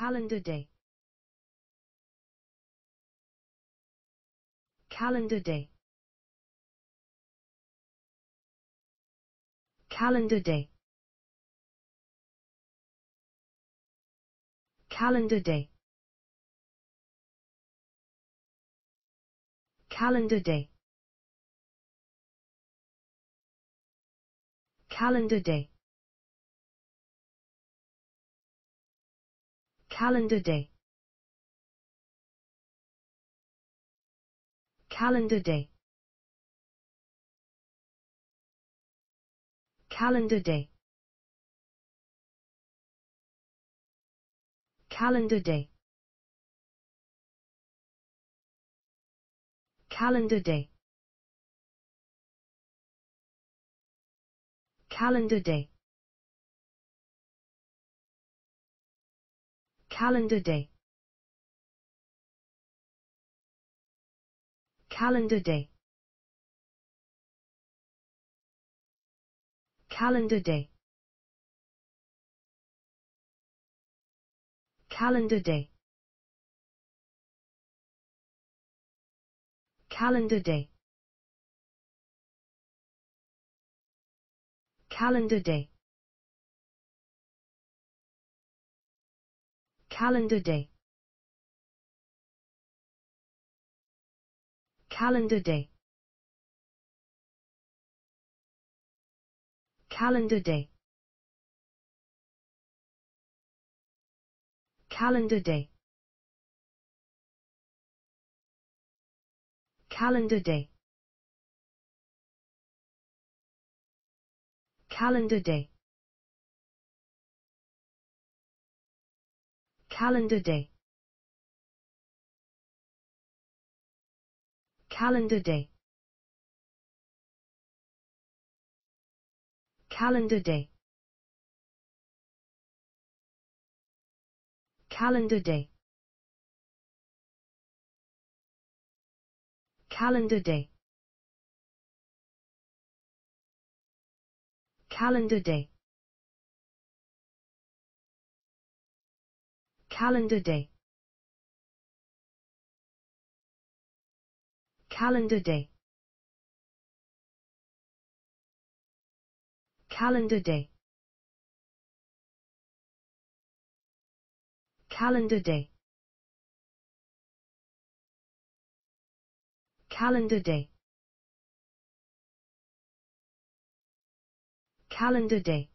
calendar day. Calendar day. Calendar day. Calendar day. Calendar day. Calendar day calendar day. Calendar day. Calendar day. Calendar day. Calendar day. Calendar day calendar day. Calendar day. Calendar day. Calendar day. Calendar day. Calendar day calendar day. Calendar day. Calendar day. Calendar day. Calendar day. Calendar day calendar day. Calendar day. Calendar day. Calendar day. Calendar day. Calendar day calendar day. Calendar day. Calendar day. Calendar day. Calendar day. Calendar day